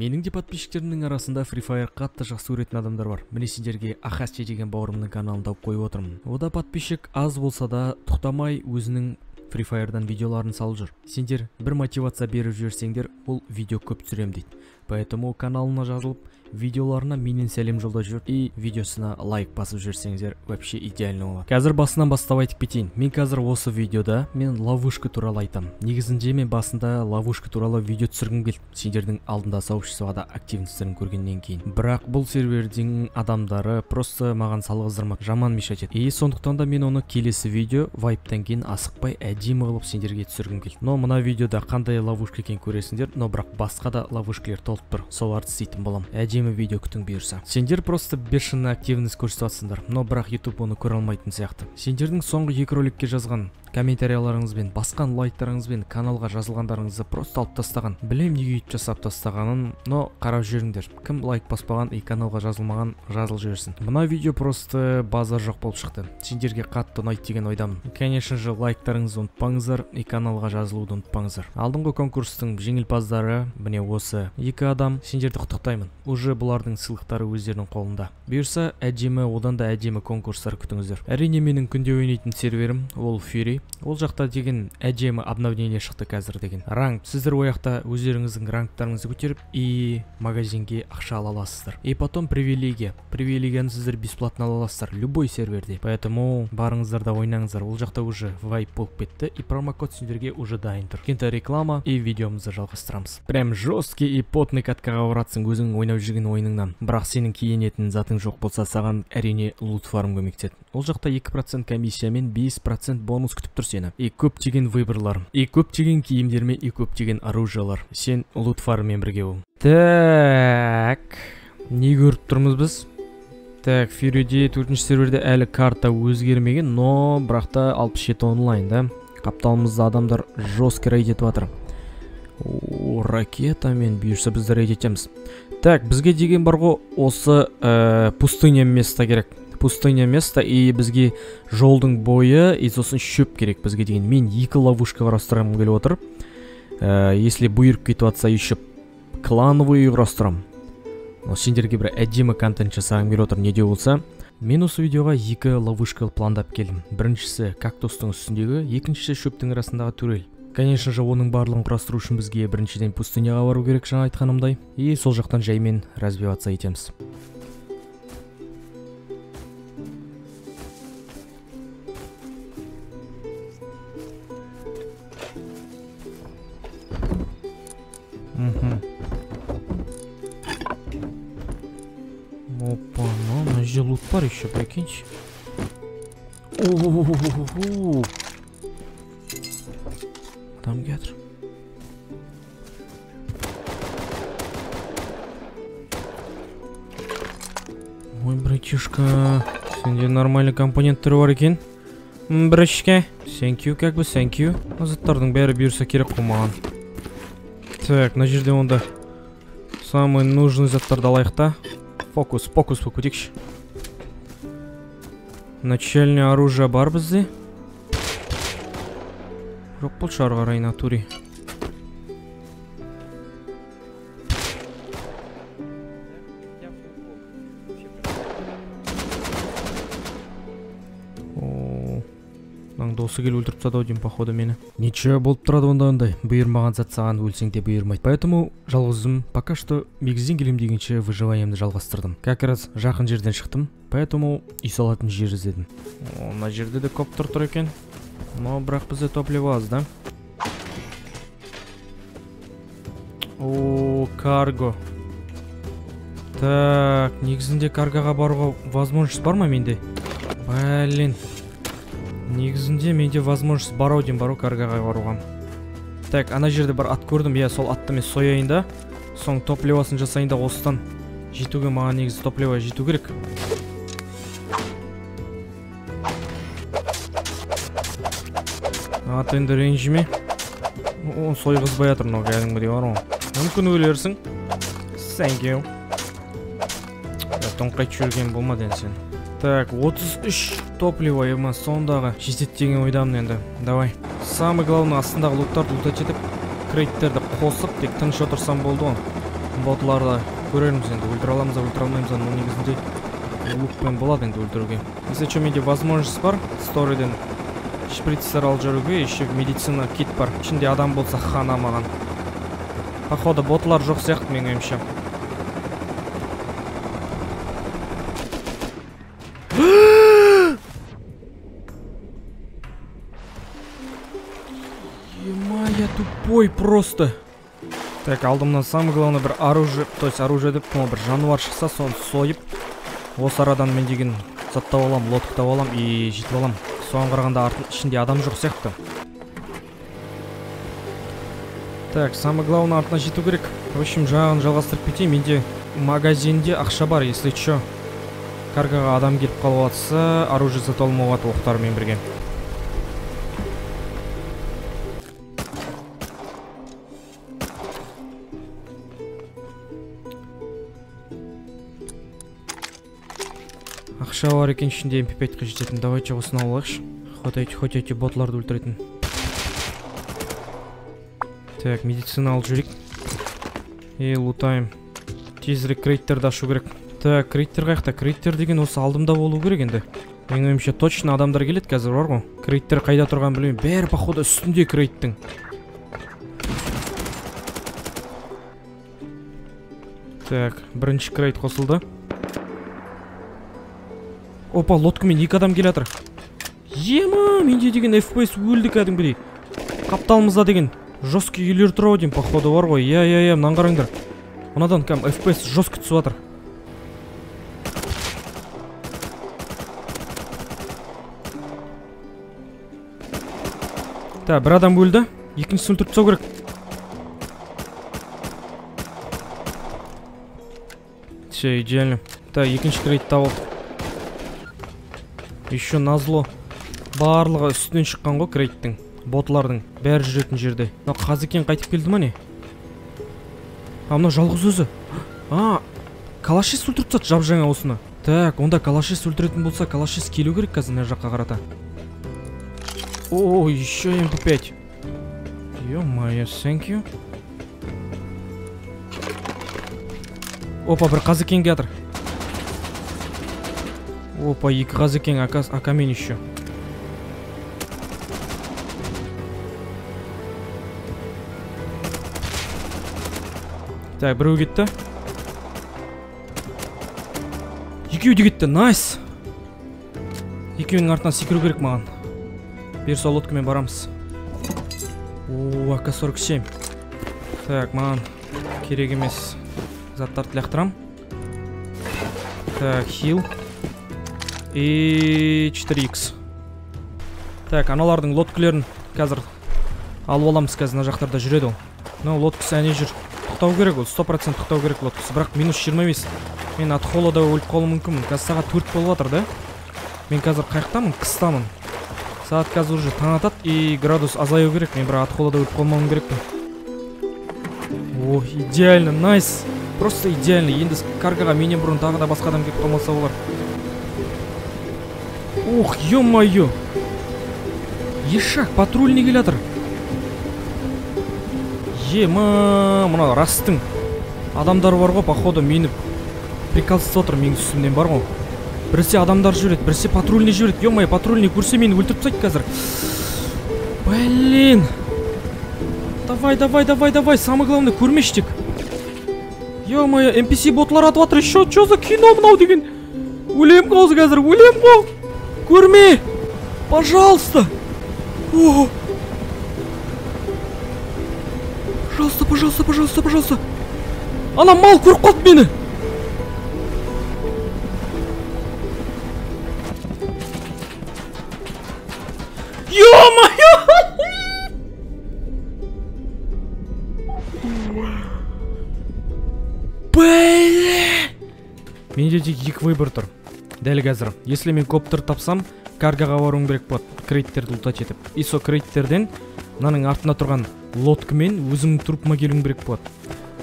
менің де подписчиктерімнің арасында Free Fire қатты жақсы көретін адамдар бар. Міне сендерге ахасче деген бауырымның каналын тауып қойып отырмын. Ода подписчик аз болса да тоқтамай өзінің Free Fire'дан видеоларын салып жүр. Сендер бір мотивация беріп жіберсеңдер ол видео көп түсірем дейді. Поэтому каналына жазылып видеоларына менен сәлем жолдап жүріп и видеосына лайк басып жіберсеңіздер вообще идеально болады. Қазір басынан бастап айтып кетейін. Мен қазір осы видеода мен ловушка туралы айтамын негізінде мен басында ловушка туралы видео түсіргім келді. Сендердің алдында сообществода активностьтерін көргеннен кейін. Бірақ бұл сервердің адамдары просто маған салғыздырмақ жаман мешать етті и сондықтан да мен оны келесі видео вайптан кейін асықпай әдемі қылып сендерге түсіргім келді. Но мына видеода қандай ловушка екенін көресіңдер. Но бірақ басқа да ловушкалар толып тұр. Соларды істейтін боламын. Әдемі видео күтің бұйырса сендер просто бешеный активность көрсетіп жатсыңдар но бірақ ютуб оны көре алмайтын сияқты. Сендердің соңғы екі роликке жазған комментарияларыңызбен басқан лайктарыңызбен каналға жазылғандарыңызды просто алып тастаған білем неге өйтіп жасап тастағанын но қарап жүріңдер. Кім лайк баспаған и каналға жазылмаған жазылып жіберсін мына видео просто базар жоқ болып шықты. Сендерге қатты ұнайды деген ойдамын. Конечно же лайктарыңызды ұмытпаңыздар и каналға жазылуды ұмытпаңыздар алдыңғы конкурстың жеңімпаздары міне осы екі адам. Сендерді құттықтаймын. Уже бұлардың сыйлықтары өздерінің қолында. Бұйырса әдемі одан да әдемі конкурстар күтіңіздер. Әрине менің күнде ойнайтын серверім ол фьюри ол жақта деген әдемі обновление шықты қазір деген. Ранг. Сіздер ол жақта өздеріңіздің рангтарыңызды көтеріп и магазинге ақша ала аласыздар. И потом привилегия. Привилегияны сіздер бесплатно ала аласыздар любой серверде. Поэтому барыңыздар да ойнаңыздар. Ол жақта уже вайп болып кетті и промокод сендерге уже дайын тұр. Кента реклама и видеомызды жалғастырамыз. Прям жесткий и потный каткаға баратсың өзің ойнап жүрген ойыныңнан бірақ сенің киінетін затың жоқ болса саған әрине лут фарм көмектеседі. Ол жақта 2% комиссиямен 5% бонус күтіп тұр сені. И көптеген выборлар и көптеген киімдермен и көптеген оружиялар. Сен лут фарммен бірге бол. Так не көріп тұрмыз біз? Так фьюриде төртінші серверде әлі карта өзгермеген но бірақ та 67 онлайн да? Қапталымызда адамдар жестко рейд етіп жатыр ракетамен бұйырса біз рейд етеміз. Так бізге деген бар ғой осы ә, пустыня место керек. Пустыня место и бізге жолдың бойы и сосын шөп керек бізге деген. Мен екі ловушка құрастырғым келіп отыр. Ә, если бұйырып кетіп жатса еще клановый құрастырамын сендерге бір әдемі контент жасағым келіп отыр не де болса. Мен осы видеоға екі ловушка пландап келдім. Біріншісі кактустың үстіндегі екіншісі шөптің арасындағы турель. Конечно же оның барлығын құрастыру үшін бізге біріншіден пустыняға бару керек жаңа айтқанымдай. И сол жақтан жаймен развиваться етеміз. Опа мына жерде лут бар еще прикиньте адам келе жатыр ой братишка сенде нормальный компоненттер бар екен братишка thank you как бы thank you заттардың бәрі бұйырса керек қой маған так мына жерде онда самый нужный заттарды алайық та фокус фокус болып кетейікші начальный оружие бар бізде жоқ бұл шығар қарай мынаның досы келіп өлтіріп тастады ау деймін походу мені. Ничего болып тұрады онда ондай. Бұйырмаған зат саған өлсең де бұйырмайды поэтому жалғыздым пока что мегізден келем дегенше выживаниемді жалғастырдым. Как раз жақын жерден шықтым поэтому үй салатын жер іздедім. Мына жерде де коптер тұр екен. Но бірақ бізде топливо аз да? О карго. Так негізінде каргаға баруға возможность бар ма менде? Блин. Негізінде менде возможность бар ау бару каргаға баруға. Так ана жерде бір ат көрдім. Иә сол атты мен сояйын да. Соң топливосын жасайын да осыдан жетуге маған негізі топливо жету керек. Ат енді ренжіме оны сойғызбай жатыр мынау кәдімгідей бар ғой. Мүмкін өлерсің. You. Тоңқайтып жүрген болмады енді сен. Так 33 топливо ема сондағы жетеді деген ойдамын енді. Давай. Самый главный астындағы луттарды лутать етіп крейттерді қосып тек тыныш отырсам болды ғой. Ботларды көрерміз енді өлтіре аламыз ба өлтіре алмаймыз ба негізінде. Лукпен болады енді өлтіруге. Если че менде возможность бар сториден шприцтер алып жүруге еще медицина кит бар ішінде адам болса хана маған походу ботлар жоқ сияқты менің ойымша Е-мая тупой просто так алдымнан самое главное бір оружие то есть оружие деп бір жануар шықса соны сойып осы арадан мен деген заттап аламын лодка аламын и жетіп аламын соған қарағанда артын ішінде адам жоқ сияқты. Так самое главное артына жету керек. В общем жаңағыны жалғастырып кетейін. Менде магазинде ақша бар если че каргаға адам келіп қалып жатса оружие сатып алмауға оқтарымен бірге. Ақша бар екен ішінде mp5қа жететін. Давайте осыны алайықшы. Хоть эти хоть эти ботларды өлтіретін. Так медицина алып жіберейік и лутаймын тезірек крейттерді ашу керек. Так крейттер қаяқта крейттер деген осы алдымда болу керек енді. Менің ойымша точно адамдар келеді қазір бар ғой. Крейттер қайда тұрғанын білмеймін. Бәрі походу үстінде крейттің. Так бірінші крейт қосылды. Опа лодкамен екі адам келе жатыр ема менде деген fps өлді кәдімгідей. Қапталымызда деген жесткий үйлер тұр ау деймін походу бар ғой. Иә иә иә мынаны қараңдар. Мынадан кәдімгі fps жестко түсіп жатыр. Так бір адам өлді. Екіншісін өлтіріп тастау керек. Все идеально. Так екінші крейт табылды еще назло. Барлығы үстінен шыққан ғой крейттің ботлардың бәрі жүретін жерде. Мынау қазекен қайтып келді ма не? А мынау жалғыз өзі. А калашес өлтіріп тастады жап жаңа осыны. Так онда калашес өлтіретін болса калашес келу керек қазір мына жаққа қарата. О еще mp5 е мое you. Опа бір қазекен келе жатыр опа екі қазекен акамен еще так біреу кетті екеуі де кетті найс! Екеуінің артынан секіру керек маған бері сол лодкамен барамыз о ак сорок семь. Так маған керек емес заттарды лақтырамын так хил. И 4x так аналардың лодкілерін қазір алып аламыз қазір мына жақтарда жүреді ол. Мынау лодкасы әне жүр. Тоқтау керек ол сто процент тоқтау керек лодкасы. Бірақ минус жиырма бес мен от холода өліп қалуым мүмкінмін қазір сағат төрт болып жатыр да. Мен қазір қаяқтамын қыстамын. Сағат қазір уже таң атады и градус азаю керек. Мен бірақ от холода өліп қалмауым керекпін о идеально найс. Просто идеально. Енді каргаға менен бұрын тағы да басқа адам келіп қалмаса болар. Ух ё мое ешак патрульный келе жатыр ема мына растың адамдар бар ғой походу мені прикалывать отыр менің үстімнен бар ғой біресе адамдар жүреді біресе патрульный жүреді е мое патрульный көрсе мені өлтіріп тастайды қазір. Блин! Давай давай давай давай самое главное е мое npc ботлар атып жатыр еще че за кино мынау деген? Өлемін ғой қазір өлемін ғой көрме пожалуйста о пожалуйста пожалуйста пожалуйста пожалуйста ана мал көріп қалды мені ё-моё блин менде тек екі выбор тұр дәл қазір. Если мен коптер тапсам каргаға баруым керек болады. Крейттерді лутать етіп. И сол крейттерден мынаның артында тұрған лодкамен өзімнің трупыма келуім керек болады.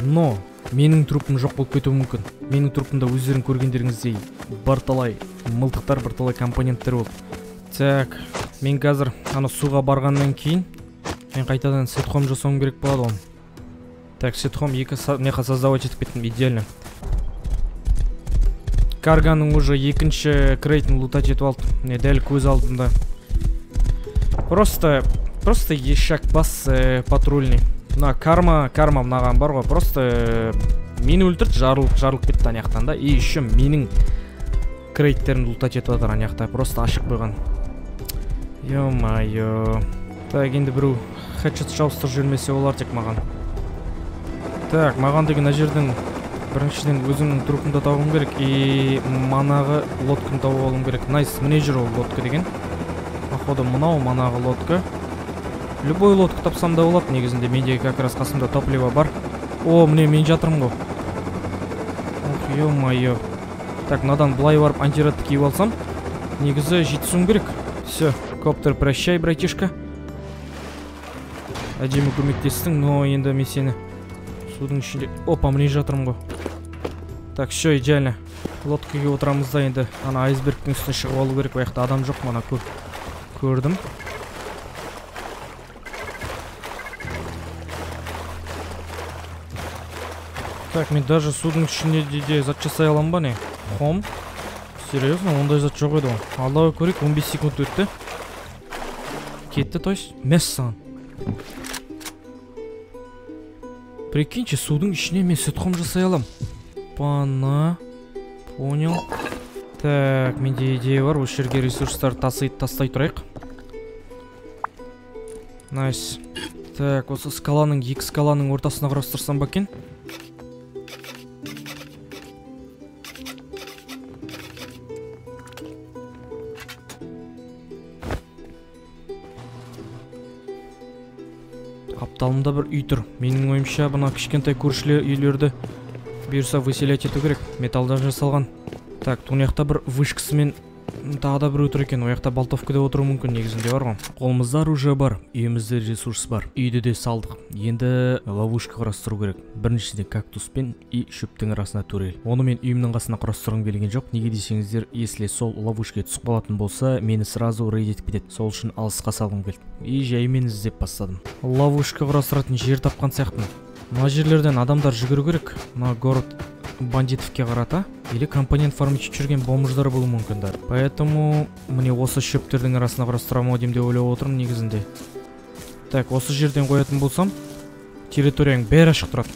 Но менің трупым жоқ болып кетуі мүмкін. Менің трупымда өздерің көргендеріңіздей бірталай мылтықтар бірталай компоненттер болды. Так мен қазір ана суға барғаннан кейін мен қайтадан сетхом жасауым керек болады оны так сетхом екі меха создавать етіп кеттім. Идеально. Карганың уже екінші крейтін лутать етіп міне дәл көз алдымда просто просто ешак бас ә, патрульный. Мына карма карма мынаған бар ғой. Просто ә, мені өлтірді жарылып жарылып кетті ана жақтан да. И еще менің крейттерімді лутать етіп жатыр ана жақта просто ашық қойған е мое так енді біреу хедшот жабыстырып жібермесе болар тек маған. Так маған деген мына жерден біріншіден өзімнің трупымды табуым керек и манағы лодканы тауып алуым керек. Найс міне жүр ол лодка деген. Походу мынау манағы лодка. Любой лодка тапсам да болады негізінде. Менде как раз қасымда топливо бар. О міне мен жатырмын ғой. Ох е мое так мынадан былай барып антирадты киіп алсам негізі жетісуім керек. Все коптер прощай братишка. Әдемі көмектестің но енді мен сені судың ішінде опа міне жатырмын ғой. Так все идеально. Лодкаға отырамыз да енді. Ана айсбергтің үстіне шығып алу керек ол жақта адам жоқ мана көрдім. Так мен даже судың ішіне де зат жасай аламын ба не? Хом? Серьезно ондай зат жоқ еді ғой аллаға көрейік 15 секунд өтті. Кетті то есть мәссаған прикиньте судың ішіне мен сүтқом жасай аламын. Пана понял. Так менде идея бар осы жерге ресурстарды тастай, тұрайық найс. Так осы скаланың екі скаланың ортасына құрастырсам ба екен апталымда бір үй тұр. Менің ойымша мына кішкентай көршілер үйлерді бұйырса выселять ету керек. Металлдан жасалған. Так мына жақта бір вышкасы мен тағы да біреу тұр екен. Ол жақта болтовка да отыруы мүмкін негізінде бар ғой. Қолымызда оружие бар үйімізде ресурс бар. Үйді де салдық. Енді ловушка құрастыру керек. Біріншіден кактуспен и шөптің арасына турель. Оны мен үйімнің қасына құрастырғым келген жоқ. Неге десеңіздер если сол ловушкаға түсіп қалатын болса мені сразу рейд етіп кетеді. Сол үшін алысқа салғым келді. И жаймен іздеп бастадым. Ловушка құрастыратын жер тапқан сияқтымын. Мына жерлерден адамдар жүгіру керек. Мына город бандитовке қарата или компонент фармить жүрген бомждар болуы мүмкін да поэтому міне осы шөптердің арасына құрастырамын ау деп ойлап отырмын негізінде. Так осы жерден қоятын болсам территорияң бәрі ашық тұрады.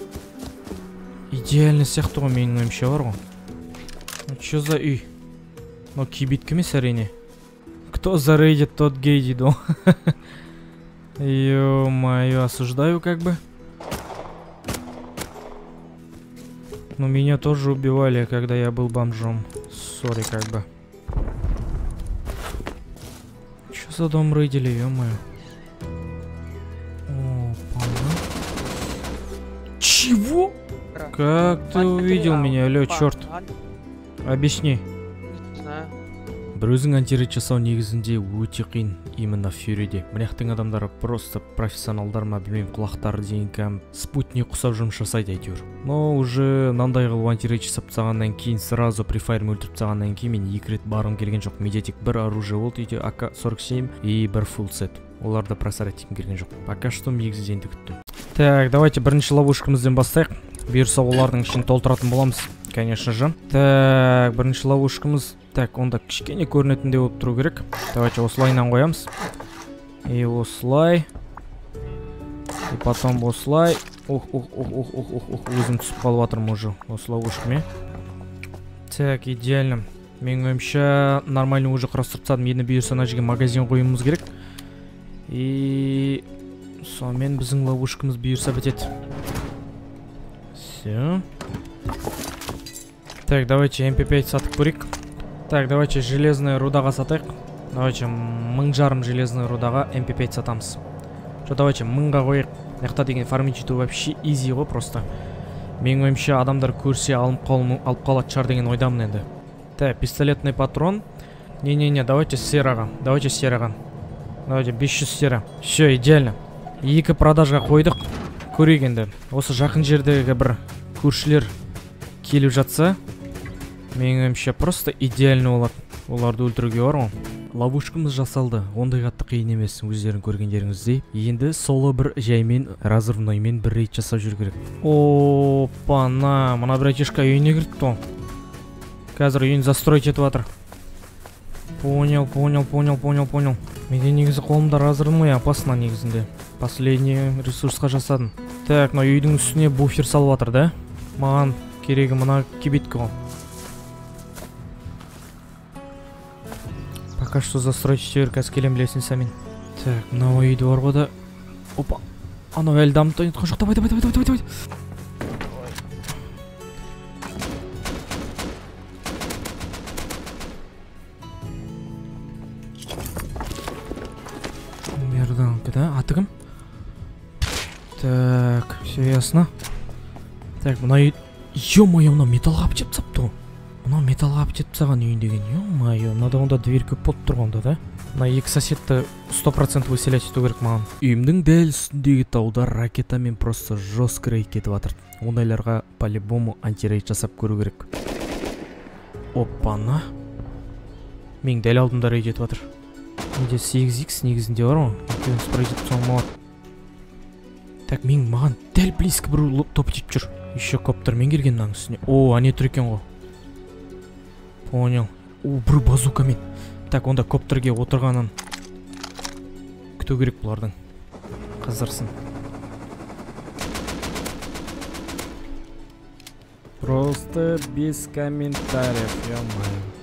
Идеально сияқты ғой менің ойымша бар ғой. Че за үй? Мынау кибитка емес әрине. Кто зарейдит тот гей дейді ғой е мое осуждаю как бы. Но меня тоже убивали, когда я был бомжом. Сори, как бы. Что за дом рейдили, ё-моё? Чего? Как ты увидел меня, алё, черт? Объясни. Бір өзің антирейд жасау негізінде өте қиын именно фьюриде. Мына жақтың адамдары просто профессионалдар ма білмеймін құлақтары деген кәдімгі спутник ұқсап жұмыс жасайды әйтеуір. Но уже мынандай қылып антирейд жасап тастағаннан кейін сразу прифайрмен өлтіріп тастағаннан кейін мен екі рет барғым келген жоқ. Менде тек бір оружие болды үйде ак 47 и бір фулл сет оларды еткім келген жоқ. Пока что мегзиденді күттім. Так давайте бірінші ловушкамыздан бастайық. Бұйырса олардың ішін толтыратын боламыз конечно же. Так бірінші ловушкамыз так онда кішкене көрінетіндей болып тұру керек. Давайте осылайынан қоямыз. И осылай. И потом осылай. Ух ух ух ух ух ух ух өзім түсіп қалып жатырмын уже осы ловушкамен так идеально. Менің ойымша нормально уже құрастырып тастадым енді бұйырса мына жерге магазин қоюымыз керек. И сонымен біздің ловушкамыз бұйырса бітеді. Все так давайте mp5 сатып көрейік. Так давайте железная рудаға сатайық давайте мың жарым железный рудаға mp5 сатамыз жоқ давайте мыңға қояйық мына деген фармить ету вообще изи ғой просто. Менің ойымша адамдар көрсе алып алып қалатын шығар деген ойдамын енді. Так пистолетный патрон. Не не не давайте сераға давайте сераға. Давайте 500 сера. Все идеально. Екі продажға қойдық. Көрейік енді. Осы жақын жердегі бір көршілер келіп жатса менің ойымша просто идеально болады оларды өлтіруге бар ғой. Ловушкамыз жасалды. Ондай қатты қиын емес. Өздерің көргендеріңіздей. Енді соло бір жаймен разрывноймен бір рейд жасап жүру керек. Опа на мына братишка үйіне кіріпті ғой. Қазір үйін застроить етіп жатыр. Понял понял понял понял понял. Менде негізі қолымда разрывной опасно негізінде. Последний ресурсқа жасадым. Так мына үйдің үстіне буфер салып жатыр да. Маған керегі мына кибитка ғой. пока что застроить ете бер қазір келемін білесің сәмен так мынау үйде бар ғой да опа анау әлі дамып та жатқан жоқ давай давай давай давай давай мерданка да аты кім так все ясно так мына үй е мое мынау металлға алып жетіп тастапты ғой Алып жетіп тастаған үйін деген е мое мынада онда дверь көп болып тұр онда да. Мына екі соседті сто процент выселять ету керек маған. Үйімнің дәл үстіндегі тауда ракетамен просто жестко рейд кетіп жатыр ондайларға по любому антирейд жасап көру керек. Опана. Менің дәл алдымда рейд етіп жатыр менде сегіз икс негізінде бар ғой. Екеуін спрей етіп болады так мен маған дәл близко бір л- топ тиіп жүр. Еще коптермен келген мынаның үстіне. О ане тұр екен ғой. Понял. О бір базукамен так онда коптерге отырғанын. Күту керек бұлардың қыздырсын просто без комментариев ё-моё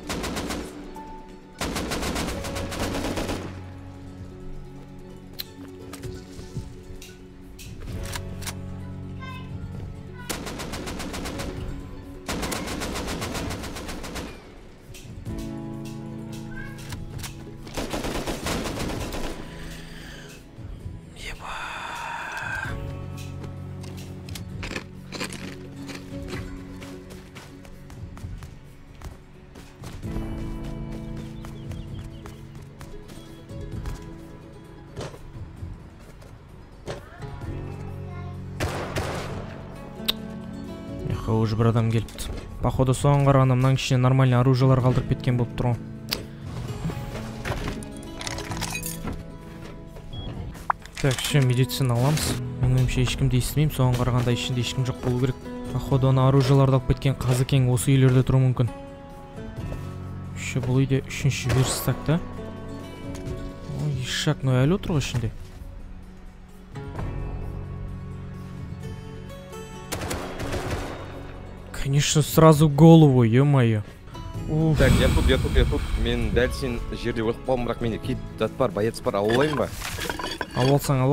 уже бір адам келіпті. Походу соған қарағанда мынаның ішіне нормальный оружиелар қалдырып кеткен болып тұр ғой. Так все медицина аламыз. Менің ойымша ешкімді естімеймін. Соған қарағанда ішінде ешкім жоқ болу керек. Походу ана оружиеларды алып кеткен. Қазекең осы үйлерде тұруы мүмкін. Еще бұл үйде үшінші верстак та. Ишак мынау әлі отыр ғой ішінде. Конечно сразу голову ё-моё Так, я тут, я тут, я тут. Мен дәл сен жерде өліп қалдым, бірақ менде кит зат бар, боец бар, ала алайын ба? алып алсаң ал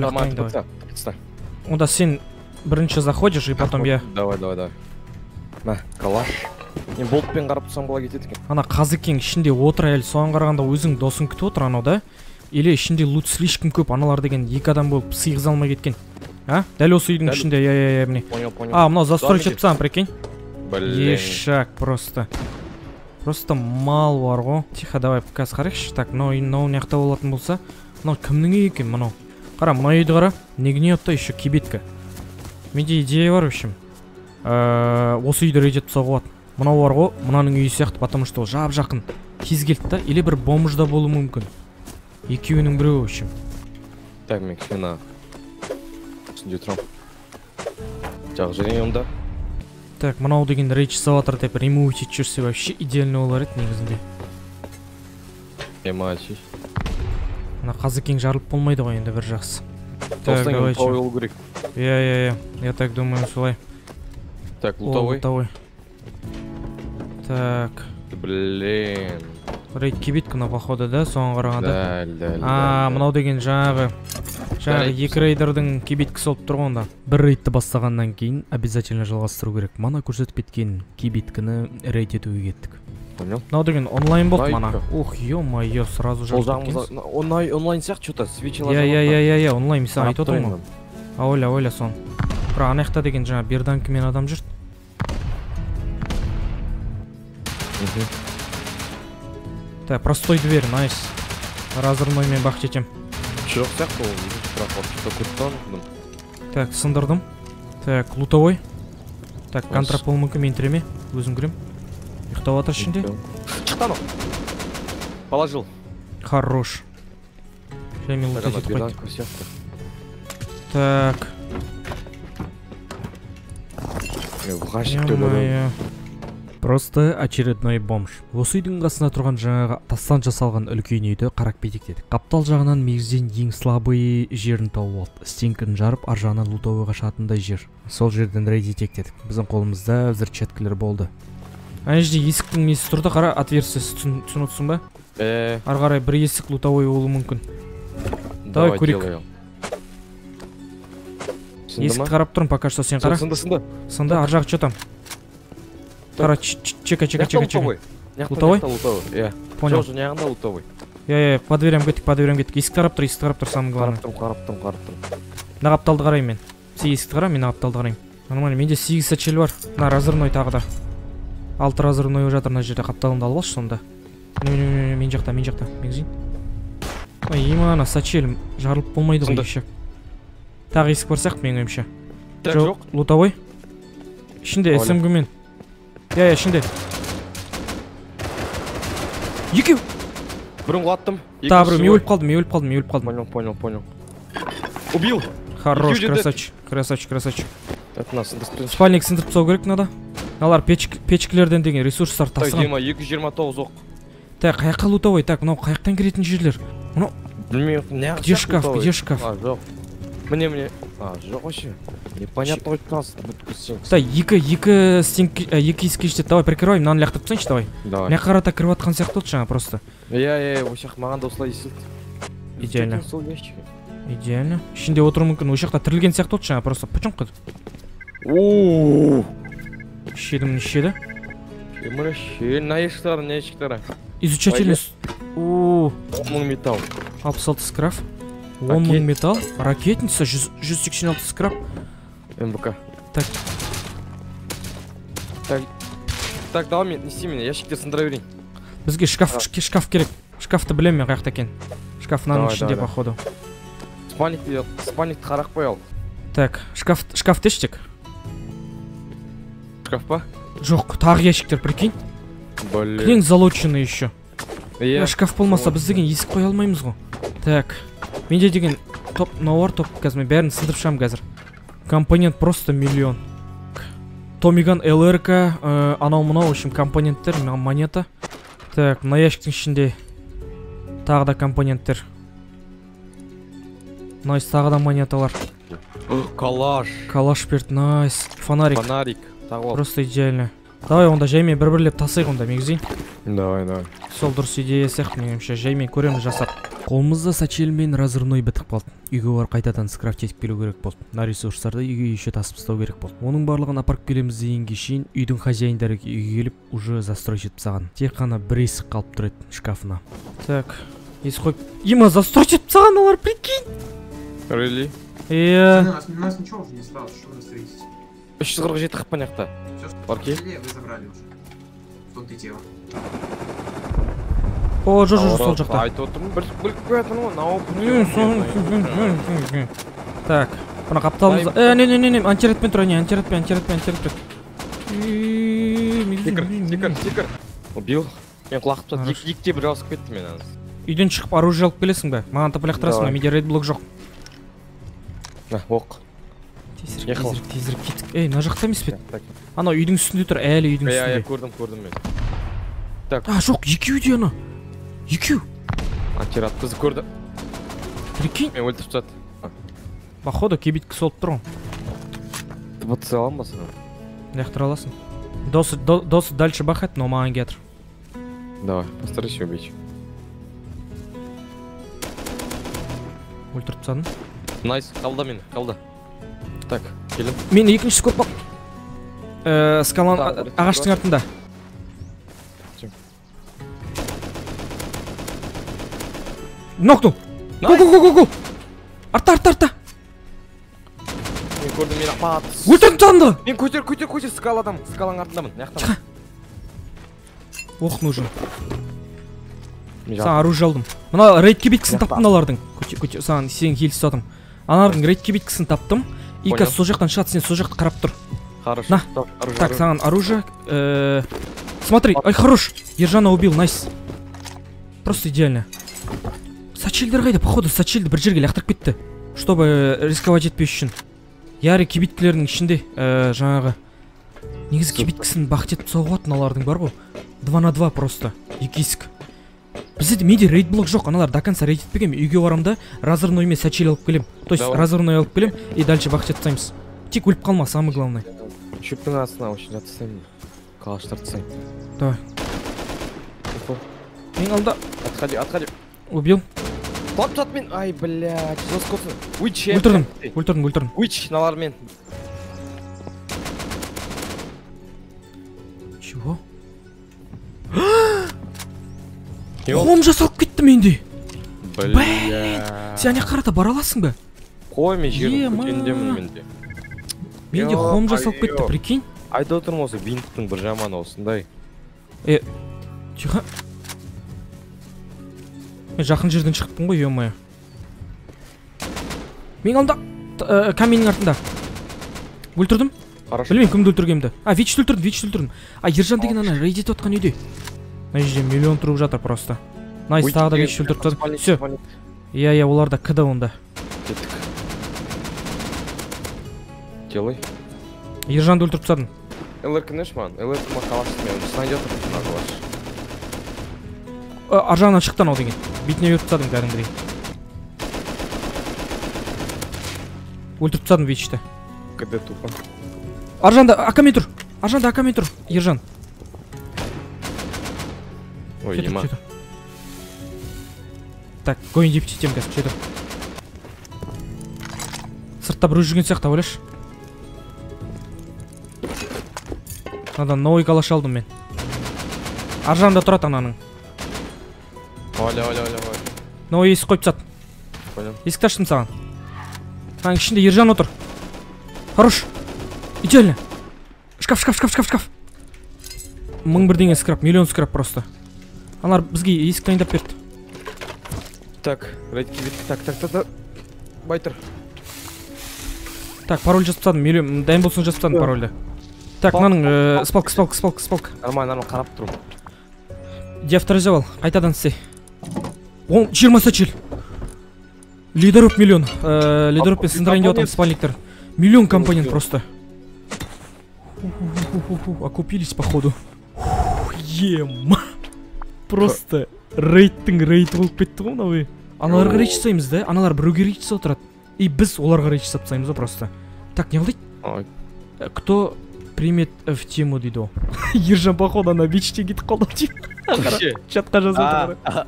давай тапса, тапса. онда сен бірінші заходишь и потом я Давай, давай, давай. На, калаш. Мен болтпен қарап тұрсам бола кетеді екен. ана қазекең ішінде отыр әлі соған қарағанда өзің досың күтіп отыр анау да или ішінде лут слишком көп аналар деген екі адам болып сыйғыза алмай кеткен а дәл осы үйдің Дәл- ішінде иә иә иә міне Понял, понял. а мынау застроить Ладно, етіп тастаған прикинь Блин. ешак просто просто мал бар ғой тихо давай қазір қарайықшы так мынау үй мынау мына жақта болатын болса мынау кімнің үйі екен мынау қара мына үйді қара не гниет-то еще кибитка менде идея бар в общем Э, осы үйді рейд етіп тастауға болады мынау бар ғой мынаның үйі сияқты потому что ол жап жақын тез келді да или бір бомж да болуы мүмкін екеуінің біреуі в общем Так, мен кішкене үстінде тұрамын. Жақ жүрейін онда. так мынау деген рейд жасап жатыр деп ремоут етіп жүрсе вообще идеально болар еді негізінде Ема шеш. мына қазекең жарылып болмайды ғой енді бір жақсы так Толстан давайте лутовой болу керек. иә иә иә я так думаю солай Так, О, лутовой. лутовой так Блин. рейд кибитка мына походу да соған қарағанда Дәл, дәл. а мынау деген жаңағы жаңағы екі рейдердің кибиткасы болып тұр ғой онда. Бір рейдті бастағаннан кейін обязательно жалғастыру керек. Мана көрсетіп кеткен кибитканы рейд етуге кеттік. Понял? мынау деген онлайн болды мана. Ух ё-моё сразу Сол жазып кеткенсіз жағымызда онлайн сияқты что-то свечилар. иә иә иә иә иә онлайн мен саған айтып отырмын ғой ойла ойла соны бірақ ана жақта деген жаңағы берданкімен адам жүр так простой дверь найс. Разрывноймен бақ жетем Жоқ сияқты ол. Бірақ ол что-то көптен мүмкін. так сындырдым так лутовой. Так Осы. контрап болуы мүмкін мен тіреме өзім кірем ұйықтап жатыр ішінде Шықты анау. положил. Хорош. Және Так, лут ана етіп қойды берданка сияқты так. Е, ғашық төледі Ё-моё. Просто очередной бомж. Осы үйдің қасында тұрған жаңағы тастан жасалған үлкен үйді қарап кетейік қаптал жағынан негізінен ең слабый жерін тауып алды. Стенканы жарып ар жағынан лутовыйға шығатындай жер. Сол жерден рейд етейік дедік біздің қолымызда взрывчаткалар болды. Ана жерде есіктің несі тұр да қара отверстиясы түсін- түсініп отырсың ба? Е, ары қарай бір есік лутовой болуы мүмкін. Давай көрейік. есікті қарап тұрмын пока что сен қара. Сынды сынды сынды ар жағы че там? Қара ч- ч- чека чека чека чека. лутовый? Лутовой? лутовый. Иә понял. жоқ жаңағында лутовый. Иә иә по дверям кеттік по дверям кеттік есікті қарап тұр есікті қарап тұр самое главное. Қарап тұрмын қарап тұрмын қарап тұрмын мына қапталды қараймын мен сен есікті қара мен қапталды қараймын нормально менде сегіз сачел бар мына разрывной тағы да. Алты разрывной жатыр мына жерде қапталыңды алып алшы сонда. Мен жақта мен жақта мегзин. Ой ана сачел жарылып болмайды ғой еще тағы есік бар сияқты менің ойымша. Жоқ. лутовой ішінде смг мен. Иә иә ішінде екеу бірін құлаттым тағы біреу мен өліп қалдым мен өліп қалдым мен өліп қалдым понял понял понял убил хорош красавчик красавчик красавчик. это студент спальник сындырып тастау керек мынада мыналар печк печкілерден деген ресурстар тасыған. Жиырма екі жүз жиырма тоғыз оқ. Так қаяққа лутовой так мынау қаяқтан кіретін жерлер. Білмеймін неғып где шкаф где шкаф? Жоқ. міне міне а жоқ вообще непонятно қойып тұрасың бүткізсең так екі екі стенки ә, екі есікке жетеді давай прикрывай мынаны лақтырып тастайыншы давай давай мына қарата кіріп жатқан сияқты болды жаңа просто иә иә осы жақ маған да осылай естілді Идеально. сол ящик идеально ішінде отыруы мүмкін осы жақта тірілген сияқты болды жаңа просто пучонг қылды ооо ішеді міне ішеді міне ше мына ящиктар мына ящиктар изучательный с- о он мың металл алпыс алты скраб он мың Ракет- металл ракетница жүз жүз сексен алты скраб мбк Так. так так давай мен не істеймін мен ящикті сындыра берейін бізге шкаф шкаф керек шкафты білемін мен қай жақта екенін шкаф мынаның Давай, ішінде давай, походу спальникті спальникті қарап қой ал так шкаф шкафты іштік шкаф па жоқ тағы ящиктер прикинь блин клин залоченный еще иә иә шкаф болмаса вот. біз деген есік қоя алмаймыз ғой так Менде деген топ мынау бар топ қазір мен бәрін сындырып шығамын қазір. Компонент просто миллион. Томиган лрк ә, анау мынау в общем компоненттер мына монета. Так мына ящиктің ішінде тағы да компоненттер. Найс тағы да монеталар. Калаш. Калаш берді найс. Фонарик. Фонарик просто идеально. Давай онда жаймен бір бірлеп тасайық онда мегзин давай давай. Сол дұрыс идея сияқты менің ойымша. Жаймен көреміз жасап. Қолымызда сачел мен разрывной бітіп қалды. Үйге барып қайтадан скрафт етіп келу керек болды. Мына ресурстарды үйге еще тасып тастау керек болды. Оның барлығын апарып келеміз дегенге шейін үйдің хозяиндары үйге келіп уже застрой етіп тастаған тек қана бір есік қалып тұр еді шкафына. Так есік қойып. Има застрой етіп тастаған олар прикинь! Really? Иә У нас, ничего уже не осталось, что на строительстве. үш жүз қырық жеті қақпа мына жақта вы забрали уже. В дело. О жоқ жоқ сол жақта. айтып отырмын. Бір біліп қоятын ғой так мына қапталымызда э не не не не антиретпен тұр не антиретпен антиретпен антиретпен. Секір секір секір убил мен Хорошо. екі екіде бір ауысып кетті мен ана үйден шығып оружие алып келесің бе? Маған тап лақтырасың ба? Давай. менде рейдблок жоқ. Оқ. Тезірек тезірек тезірек кеттік. Ей мына жақта емес пе? Анау үйдің үстінде тұр әлі үйдің иә иә үстінде. көрдім көрдім мен. А жоқ екеуі де ана екеу антират бізді көрді прикинь мен өлтіріп тастады походу кибитка солып тұр ғой тбц аламын ба саған лақтыра аласың досы до- досы дальше бахать но маған келе жатыр давай постарайся убить өлтіріп тастадым найс қалда мені қалда так келем мен екіншісі көп скалан Так, а- бір- ағаштың артында нокнул го Найс! го го го! Го артта артта артта мен көрдім мен апат өлтіріп тастадым да мен көтер көтер көтер скаладамын скаланың артындамын мына оқ нужен. Саған оружие алдым мына рейд кибиткісін Жақта. таптым мыналардың саған сенің хил ұстадым аналардың рейд кибиткісін таптым и қазір сол жақтан шығады сен сол жақты қарап тұр хорошо На. Так, саған оружие смотри ай хорош. Ержана убил найс. Просто идеально сачельдер қайда? Походу сачельді бір жерге лақтырып кетті. Чтобы рисковать етпес үшін. Яғни кибиткілердің ішінде ә, жаңағы негізі кибиткісін бақыт етіп тастауға болады мыналардың бар ғой. Два на два просто. Екі есік бізде де менде рейд блок жоқ аналар. До конца рейд етпеген үйге барамын да разрывноймен сачель алып келемін то есть разрывной алып келемін и дальше бақыт тастаймыз. Тек өліп қалма самое главное. Шөптің астына жата тастаймын калаштарды тастаймын Давай. Менің алдымда отходи отходи. Убил. Топ тот мен ай блядь заскосын уич өлтірдім өлтірдім өлтірдім уич мыналармен чего? Қолым жасалып кетті менде бля сен ана жаққа қарата бара аласың ба қой мен жердің Ема. көтеніндемін менде менде қолым жасалып кетті прикинь. Айтып отырмын осы винттің бір жаманы осындай тихо. Мен жақын жерден шықтым ғой е мое менің алдымда ә, каменнің артында. Өлтірдім. Хорошо білмеймін кімді өлтіргенімді. А вичті өлтірдім вичті өлтірдім. А ержан деген ана рейд етіп отқан үйде. Мына жерде миллион тұрып жатыр просто. Найс тағы да вичті өлтіріп тастадым. все иә иә олар да кд онда. Кеттік. Делай. Ержанды өлтіріп тастадым. Лрк неш маған? Лрк калаш мен снайдер мына калаш Ә, ар жағынан шықты анау деген бетіне беріп тастадым кәдімгідей өлтіріп тастадым вичті кд тупо ар жағында акамен тұр ар жағында акамен тұр ержан ой Че тұр, ема че тұр? так гоин деп сөйтемін қазір че тұр сыртта біреу жүрген сияқты ойлашы мынадан новый калаш алдым мен ар жағында тұрады ананың Оля оля оля оля новый есік қойып тастады понял есікті аштым саған ананың ішінде ержан отыр хорош идеально шкаф шкаф шкаф шкаф шкаф мың бірдеңе скрап миллион скрап просто аналар бізге есік дайындап берді так так так так так байтыр так пароль жазып тастадым миллион дайын болсын жазып тастадым парольді так мынаның спалка спалка спалка спалка нормально нормально қарап тұрмын деавторизовал қайтадан істе он жиырма сачель лидеров миллион э, лидероппен сындырайын деп жатырмын спальниктер миллион компонент просто Фу-фу-фу-фу-фу, окупились походу Фу, ем просто рейдтің рейд болып кетті ғой мынау е. аналарға рейд жасаймыз да аналар біреуге рейд жасап отырады и біз оларға рейд жасап тастаймыз ғой просто так не қылдайды ой Э, кто примет э, в тему дейді ол ержан походу ана бичте кетіп қалды ау деймін Вообще. чатқа жазып А, отыр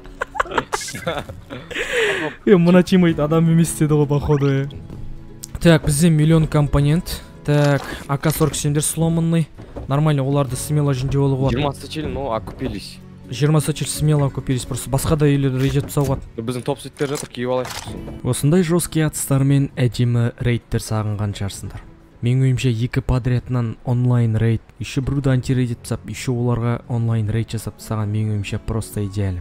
е мына тиммейт адам емес деді ғой походу е так бізде миллион компонент. Так ак 47дер сломанный. Нормально оларды смело жөндеп алуға болады жиырма сачель ну окупились. Жиырма сачель смело купились просто басқа да үйлерді рейд тастауға болады біздің топ сеттер жатыр киіп алайық. Осындай жесткий атыстармен әдемі рейдтер сағынған шығарсыңдар. Менің ойымша екі подрядынан онлайн рейд еще біреуді антирейд етіп тастап еще оларға онлайн рейд жасап тастаған менің ойымша просто идеально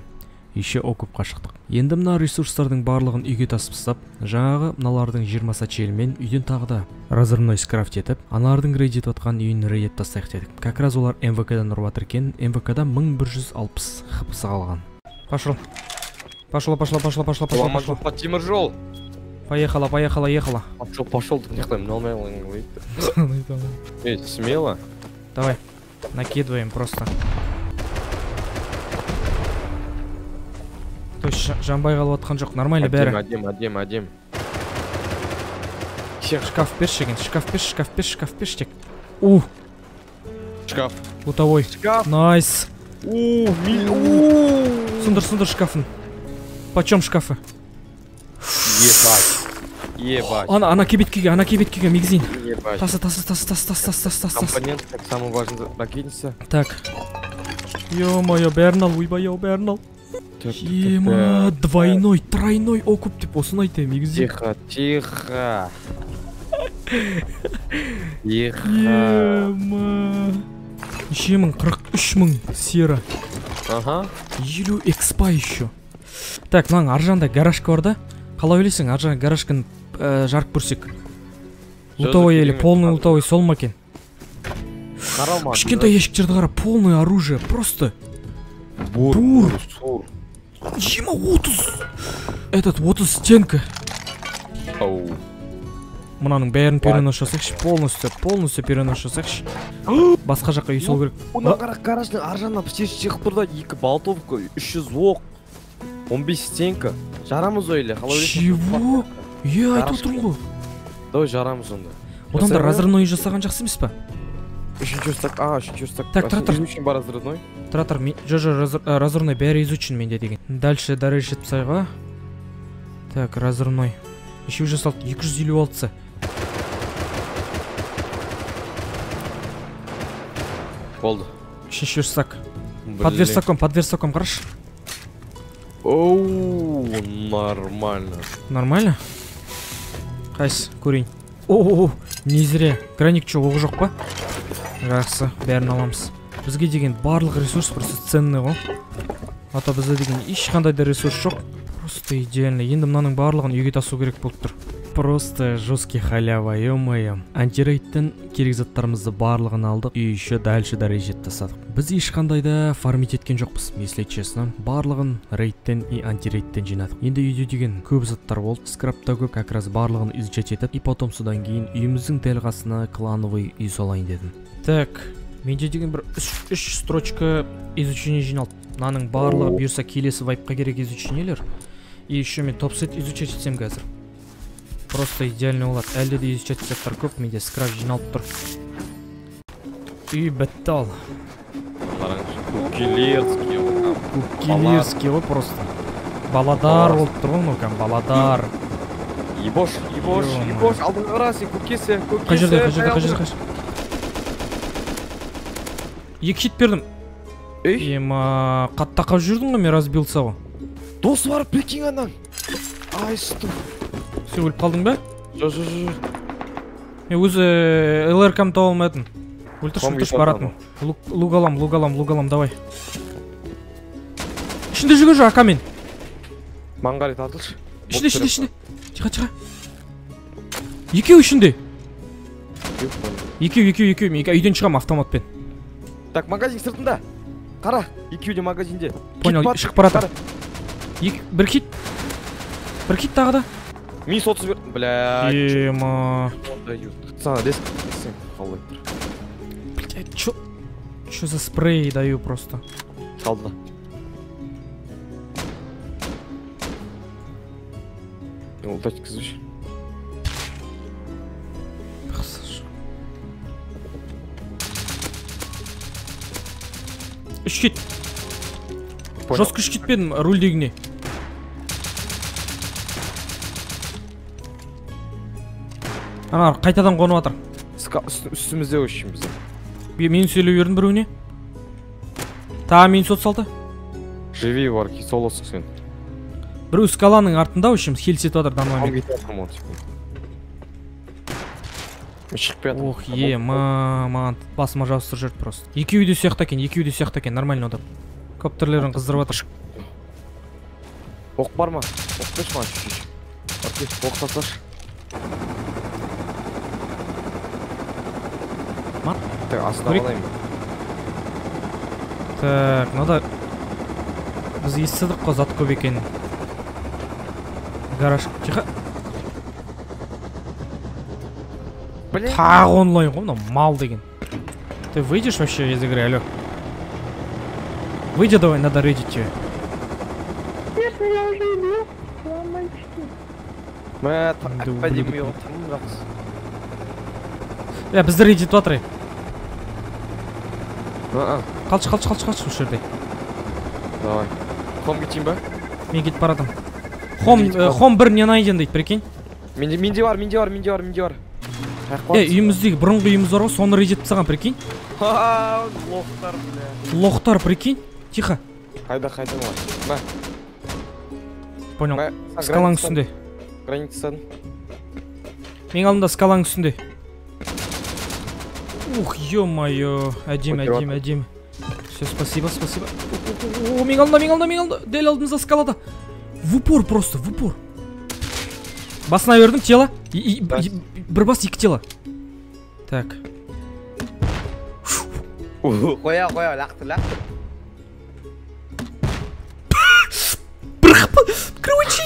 еще окупқа шықтық енді мына ресурстардың барлығын үйге тасып тастап жаңағы мыналардың жиырма сачелімен үйден тағы да разрывной скрафт етіп аналардың рейд етіп жатқан үйін рейд етіп тастайық дедік. Как раз олар мвкдан ұрып жатыр екен мвкда мың бір жүз алпыс хпсы қалған. Пошел. Пошло пошло пошло пошло пошло пошло жопа теміржол Поехала, поехала, ехала. пошел пошел деп не қылайын мына алмай ей смело. Давай, накидываем просто. То есть жа- жанбай қалып жатқан жоқ, нормально бәрі. әдем әдем әдем Шех, Шкаф берші екен, шкаф берші, шкаф берші, шкаф берші тек. У, шкаф лутовой. шкаф Найс. у Сындыр, сындыр шкафын. Почем шкафы? ебать ебать Ана, ана кебеткеге, ана кебеткеге мегзин. ебать Тасы, тасы, тасы, тасы, тасы, тасы, тасы, тасы. компонент как самый важный ракетница Так. Ё-моё, бәрін ал, ойбай-ау, бәрін ал. Ема, двойной, тройной окуп деп осыны айтайын, мегзин. тихо тихо Ема. Неше мың? Қырық үш мың сера. ага Елу экспа еще. Так, мынаның ар жағында гаражка бар да. Қалай ойлайсың, ар жағында гаражканы жарып көрсек. Лутовой или полный лутовой сол ма екен? қарамадым Кішкентай ящиктерді қара, полный оружие, просто. бур бур. Жиырма отыз этот отыз стенка. Оу. Мынаның бәрін перенос жасайықшы полностью полностью перенос жасайықшы басқа жаққа үй салу керек. мына қара гараждың ар жағынан птичка шығып тұр да екі болтовка үш жүз оқ он бес стенка. Жарамыз ғой или қалай чего? Иә айтып отырмын ғой. Давай жарамыз онда. Одан да разрывной жасаған жақсы емес па? Үшінші верстак а үшінші верстак Так, тұра тұр. очень бар разрывной тұра тұр мен- жо жо разр- ә, разрывной бәрі изучен менде деген дальше дальше жетпісайға так разрывной еще жасалды екі жүз елу алтысы болды үшінші верстак под верстаком под верстаком қарашы оу нормально нормально қайсы көрейін о не зря граник че оғы жоқ па жақсы бәрін аламыз бізге деген барлық ресурс просто ценный ғой. А то бізде деген ешқандай да ресурс жоқ. Просто идеально. Енді мынаның барлығын үйге тасу керек болып тұр. Просто жесткий халява е мое антирейдтен керек заттарымызды барлығын алдық. И еще дальше дәрежет тастадық. Біз ешқандай да фармить еткен жоқпыз если честно. Барлығын рейдтен и антирейдтен жинадық. Енді үйде деген көп заттар болды. Скрап та көп как раз барлығын изучать етіп и потом содан кейін үйіміздің дәл қасына клановый үй салайын дедім. Так менде деген бір үш, үш строчка изучение жиналды мынаның барлығы бұйырса келесі вайпқа керек изучениелер. И еще мен топсет изучать етсем қазір. Просто идеально болады. Әлде де изучать заттар көп менде скрап жиналып тұр. Үй бітті ал кукилерский ғой просто. Баладар болып тұр ғой мынау кәдімгі баладар. Ебош ебош ебош. Алдыңға қара сен көкесі қай жерде қай жерде? қай жерде? Екі хит бердім. Ей ема қатты тақап жүрдің ғой мен разбился ғой досы бар прикинь анаң. Ай сен өліп қалдың ба? Жо жо жо мен өзі лркамды таба алмадым өлтірші Kom, өлтірші баратын лук алам лук алам лук алам давай. Ішінде жүрген жоқ акамен. Маған қарай тартылшы ішінде ішінде ішінде. Тихо тихо екеуі ішінде. Екеу екеу екеу. Мен үйден шығамын автоматпен. Так магазин сыртында. Қара екеуі де магазинде. Понял, Кит бар, шығып бара жатыр. қара. Екі- бір хит бір хит тағы да. Минус отыз бер блядь ема. дают саған реск сен қалай тұр блядь чё? Чё за спрей даю просто? Қалды ол өткізуші үш хит жестко үш кетпедім рульдегіне ана қайтадан қонып жатыр. Үстімізде в общем бізде. Би- мен сөйлей бердім біреуіне. Тағы минус отыз алты живи бар солосың сен біреу скаланың артында в общем хил етіп жатыр шығып келе ох ема маған басыма жабыстырып жіберді просто. Екеуі де сияқты екен екеуі де сияқты екен нормально отыр. Коптерлерін қыздырып жатыр оқ бар ма? Оқ берші маған окей оқ тасташы Мат. так астына так мынада біз естідік қой зат көп екенін гараж. Тихо блин тағы онлайн ғой мынау мал деген. Ты выйдешь вообще из игры алло? Выйди давай надо рейдить тебе. Конечно, я уже иду. Я мә иә бізді рейдить етіп жатыр қалшы қалшы қалшы қалшы осы жерде давай. Хом кетейін ба мен кетіп бара жатырмын хом э, хом бір не найден дейді прикинь. Менде менде бар менде бар менде бар менде бар е үйіміздегі бұрынғы үйіміз бар ғой соны рейдить етіп тастаған прикинь лохтар бля лохтар прикинь тихо қайда қайда мә понял скаланың үстінде граница тастадым менің алдымда скаланың үстінде ух ё моё әдемі әдемі әдемі все спасибо спасибо о менің алдымда менің алдымда менің алдымда дәл алдымызда скалада в упор просто в упор басына бердің тело? И- и- Да. и- бір бас екі тело. Так. Қоя қоя лақтыр лақтыр кровочи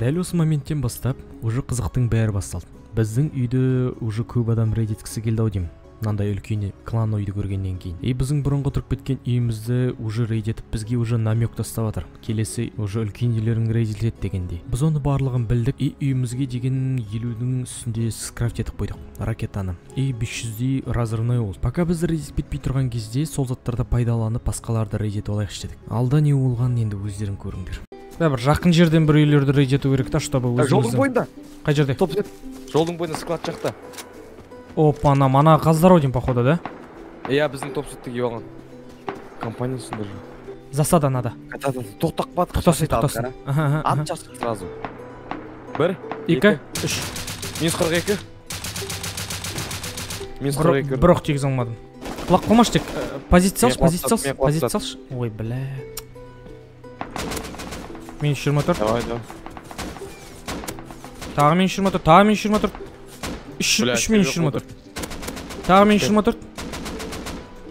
дәл осы моменттен бастап уже қызықтың бәрі басталды. Біздің үйде уже көп адам рейд еткісі келді ау деймін. Мынандай үлкен клан ойды көргеннен кейін. И біздің бұрынғы тұрып кеткен үйімізді уже рейд етіп бізге уже намек тастап жатыр. Келесі уже үлкен үйлерің рейд етіледі дегендей. Біз оны барлығын білдік. И үйімізге деген елудің үстінде скрафт етіп қойдық ракетаны. И 500дей разрывной болды пока біз рейд етпей тұрған кезде сол заттарды пайдаланып басқаларды рейд етіп алайықшы дедік. Алда не болғанын енді өздерің көріңдер. Да бір жақын жерден бір үйлерді рейд ету керек та чтобы жолдың бойында. Қай жерде? Топ жолдың бойында склад жақта. опа ана ана қаздар ау деймін походу да иә біздің топ сетті киіп алған компаниясында же засада надо тоқтап қалдық тоқтасын тоқтасын Аха, аха, аха. ат жазсын сразу бір екі үш минус қырық екі минус бір қырық екі бір оқ тигізе алмадым құлап қалмашы тек э, позиция салшы Мен позиция құлап салшы мен құлап позиция тастадым. салшы ой бля минус жиырма төрт давай давай тағы минус жиырма төрт тағы минус жиырма төрт үш Бля, үш минус жоқ жиырма болды. төрт тағы минус жиырма төрт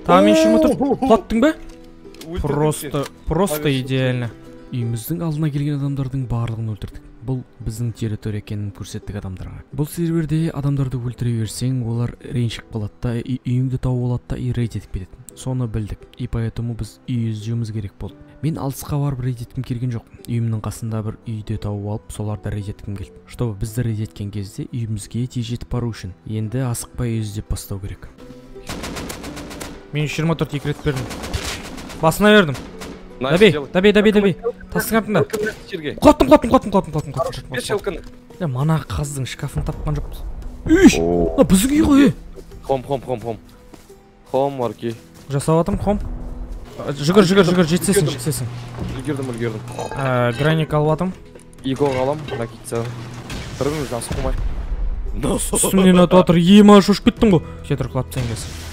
тағы минус жиырма төрт құлаттың ба просто просто идеально. Үйіміздің алдына келген адамдардың барлығын өлтірдік. Бұл біздің территория екенін көрсеттік адамдарға. Бұл серверде адамдарды өлтіре берсең олар ренжіп қалады да и үйіңді тауып алады да и рейд етіп кетеді соны білдік. И поэтому біз үй іздеуіміз керек болды. Мен алысқа барып рейд еткім келген жоқ. Үйімнің қасында бір үйді тауып алып соларды рейд еткім келді. Чтобы бізді рейд еткен кезде үйімізге тез жетіп бару үшін. Енді асықпай үй іздеп бастау керек. Минус жиырма төрт екі рет бердім. Басына бердім. Добей делай. добей добей добей тастың артында құлаттым құлаттым құлаттым құлаттым құлаттым құлаттым бер құлаттым шелкіні Е, мана қаздың шкафын тапқан жоқпыз. Үш! Мына біздің үй ғой. Е. хом хом хом хом. Хом арки жасап жатырмын хом. Жүгір жүгір жүгір жетсесің жетсесің үлгердім үлгердім граник алып жатырмын иго алам накидса тұрыңыз жасы қылмай. Үстімнен өтіп жатыр ема шошып кеттің ғой. Жетір құлап тастайын қазір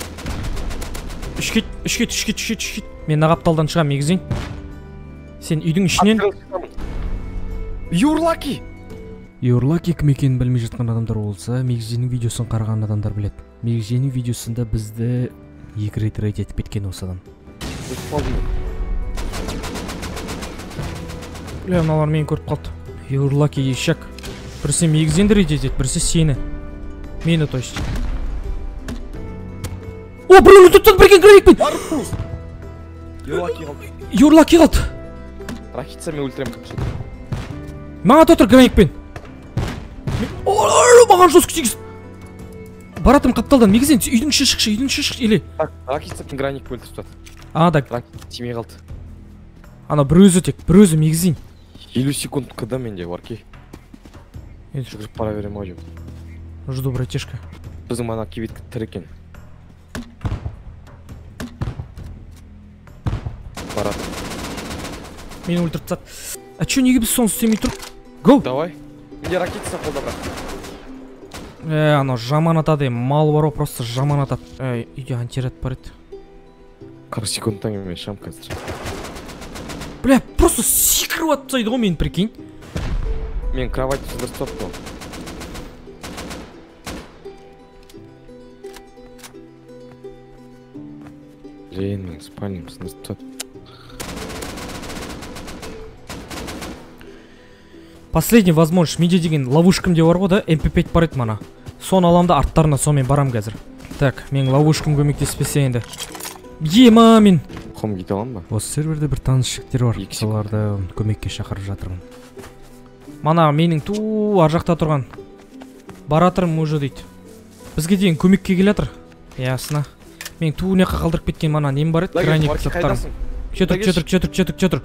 үш кет үш кет үш кет үш кет үш кет мен мына қапталдан шығамын мегізейін сен үйдің ішінен юрлаки! Юрлаки кім екенін білмей жатқан адамдар болса мегзенің видеосын қараған адамдар біледі. Мегзенің видеосында бізді екі рет рейд етіп кеткен осы адам бля мыналар мені көріп қалды. Юрлаки ешек біресе мегзенді рейд етеді біресе сені. Мені то есть. О біреу тастады бірген граникпен арбуз юрлаки қалды юрлаки қалды ракетса мен өлтіремін капшит маған отыр граникпен Мен- Ой, маған жестко тигіз. Баратырмын қапталдан мегзен сен үйдің ішіне шықшы үйдің ішіне шық или так ракетса мен граник өлтіріп тастады ана да ракет тимей қалды ана бір өзі тек бір өзі мегзейін елу секунд кд менде варки Енді жүгіріп бара беремін ау деймін жду братишка біздің мана кибитка тірі екен барады мені өлтіріп тастады а че неге біз соны істемей тұрып гоу давай менде ракетса қолда бірақ э анау жаман атады мал бар ғой просто жаман атады э үйде антирад бар еді Қырық секундтан кейін мен шығамын қазір бля просто секіріп атып тастайды ғой мені прикинь. Мен кровать тастапты ғой блин мен спальням сындырып тастады последний возможность менде деген ловушкамде бар ғой да мп5 бар еді мана соны аламын да арттарына сонымен барамын қазір так менің ловушкам көмектеспесе енді ема мен хом кете аламын ба? Осы серверде бір таныс жігіттер бар соларды көмекке шақырып жатырмын. Мана менің ту ар жақта тұрған. Баратырмын уже дейді. Бізге дейін көмекке келе жатыр ясно менің ту мына жаққа қалдырып кеткен мана нем бар еді? Граник заттарым қайдасың? Че тұр че тұр че тұр че тұр че тұр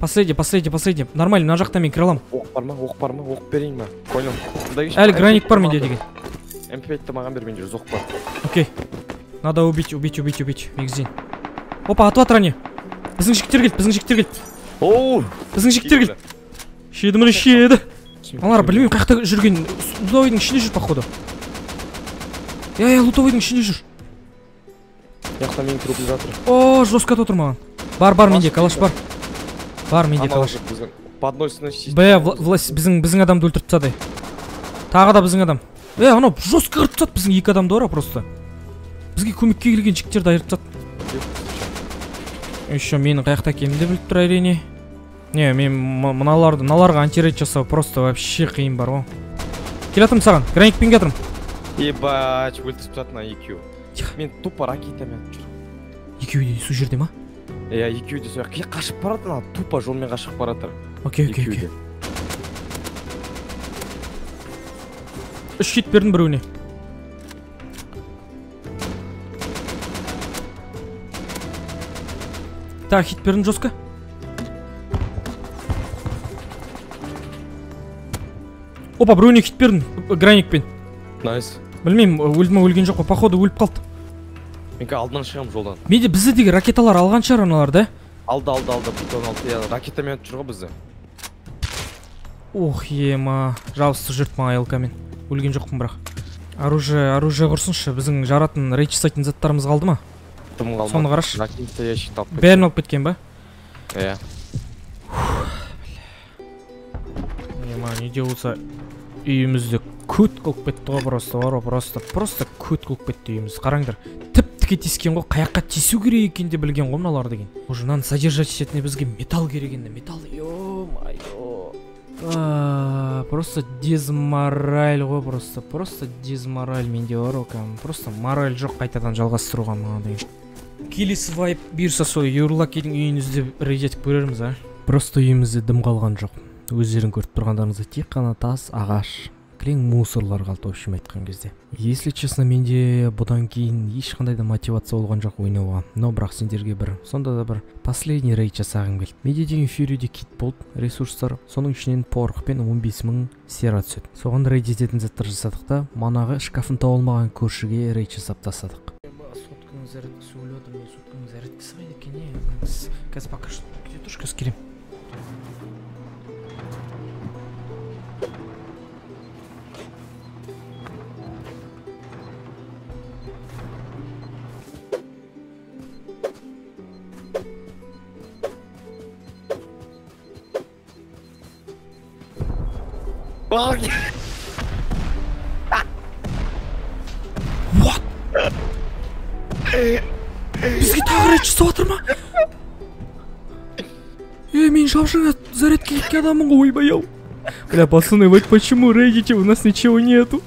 последний последний последний. Нормально мына жақта мен кіре аламын. Оқ бар ма оқ бар ма? Оқ берейін ба? Понял әлі граник бар менде деген. М5ті маған бер менде жүз оқ бар. Окей. Надо убить убить убить убить. Мегзин опа атып ане біздің жігіттер келді біздің жігіттер келді оу біздің жігіттер келді шеді міне шеді аналар білмеймін қай жақта жүрген лутовойдың ішінде жүр походу? Иә иә лутовойдың ішінде жүр жақта менің трупым жатыр о жестко отыр маған бар бар менде калаш бар. Бар менде калаш. же біздің подносный б власть біздің біздің адамды өлтіріп тастады тағы да біздің адам е анау жестко тастады біздің екі адамды просто. Бізге көмекке келген жігіттерді айырып тастады. Еще менің қай жақта екенімді біліп тұр әрине. Не мен мыналарды мыналарға антирейд жасау просто вообще қиын бар ғой. Келе жатырмын саған граникпен келе жатырмын ебать өлтіріп тастады мына екеуі Тихо. мен тупо ракетамен екеуі де сол жерде ма? Иә екеуі де сол жаққа қашып барады ана тупо жолмен қашып баратыр окей окей окей. де. Үш хит бердім біреуіне. Так хит бердім жестко опа біреуіне хит бердім граникпен найс. Білмеймін өлді ма өлген жоқ па походу өліп қалды мен қазір алдынан шығамын жолдан. Менде бізді деген ракеталар алған шығар аналар да? Алды алды алды бутон алды иә ракетамен атып жүр ғой бізді. Ох ема жабысып жүрді маған ЛКмен өлген жоқпын бірақ. Оружие оружие құрсыншы біздің жаратын рейд жасайтын заттарымыз қалды ма? Тым қалмады соны қарашы ракета ящикті алып бәрін алып кеткен ба? Иә ема неде болса үйімізді көт қылып кетті ғой просто бар ғой просто просто көт қылып кетті үйімізді қараңдар тіп тіке тиіскен ғой қай жаққа тиісу керек екенін де білген ғой мыналар деген. Уже мынаны содержать ететіне бізге металл керек енді металл майо А, просто дезмораль ғой просто просто дезмораль менде бар ғой кәдімгі просто мораль жоқ қайтадан жалғастыруға маған деген келесі вайп бұйырса сол юрлакидің үйін іздеп рейд етіп көрерміз а? Просто үйімізде дым қалған жоқ. Өздерің көріп тұрғандарыңыздай тек қана тас ағаш кілең мусорлар қалды в общем айтқан кезде. Если честно менде бұдан кейін ешқандай да мотивация болған жоқ ойнауға. Но бірақ сендерге бір сонда да бір последний рейд жасағым келді. Менде деген фьюриде кит болды ресурстар. Соның ішінен порох пен 15 мың сера түседі. Соған рейд ететін заттар жасадық та манағы шкафын таба алмаған көршіге рейд жасап тастадық. Өліп жатыр мен сотканың зарядкасы қайда екен е қазір пока что зарядка кеткен адаммын ғой ойбай ау бля пацаны вы почему рейдите у нас ничего нету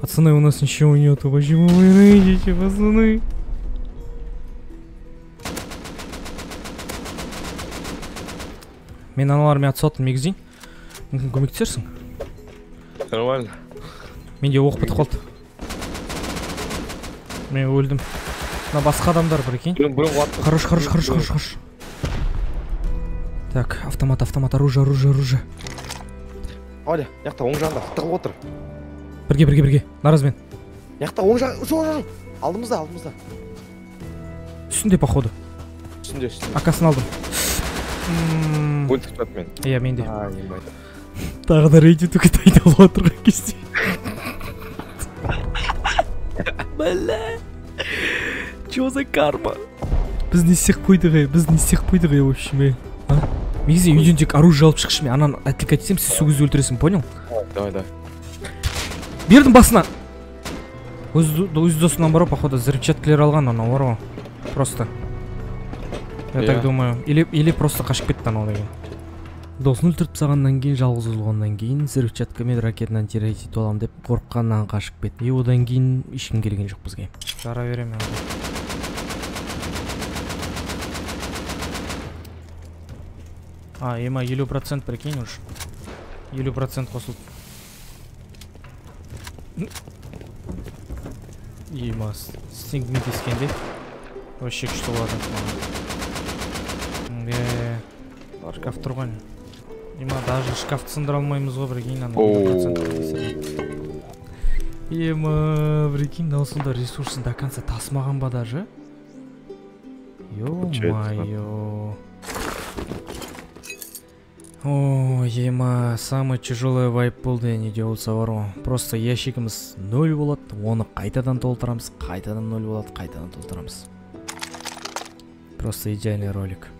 пацаны у нас ничего нету почему вы рейдите пацаны мен аналармен атысып жатырмын мегізейін мүмкін көмектесерсің нормально менде оқ бітіп қалды мен өлдім мына басқа адамдар прикинь біреу біреу қуатты Хорош, хорош, хорош, хорош, хорош. Так, автомат, автомат, оружие, оружие, оружие. валя мына жақта оң жағында тығылып отыр Бірге, бірге, бірге. Наразмен. мына жақта оң жақ жол алдымызда алдымызда Үстінде, походу. үстінде үстінде Акасын алдым. М, өлтіріп тастады мені Иә, менде. Тағы да рейд етуге дайындалып отырған кезде. Бля. Чё за карма? Біз не істеп қойдық, е? Біз не істеп қойдық, е, в общем? Негізі үйден тек оружие алып шықшы мен. Ананы отвлекать етсем сен сол кезде өлтіресің понял? Давай давай. Бердім басына. Өз өз досынан бар ғой походу взрывчаткілер алған анау бар ғой. Просто. Я Иә. так думаю. Или или просто қашып кетті анау деген. Досын өлтіріп тастағаннан кейін жалғыз болғаннан кейін взрывчатка мен ракетаны антирейд етіп аламын деп қорыққаннан қашып кетті. И одан кейін ешкім келген жоқ бізге. Жара беремін а ема елу процент прикинь уж. Елу процент қосылды ема стингмен тиіскенде вообще күшті болады маған иә шкаф ғой ема даже шкафты сындыра алмаймыз ғой прикинь ана елу процент ема прикинь мынау сонда ресурсын до конца тасымаған ба даже? Ё-моё. О, ема, самый тяжелый вайп болды неде болса бар ғой просто ящигіміз нөл болады оны қайтадан толтырамыз қайтадан нөл болады қайтадан толтырамыз просто идеальный ролик.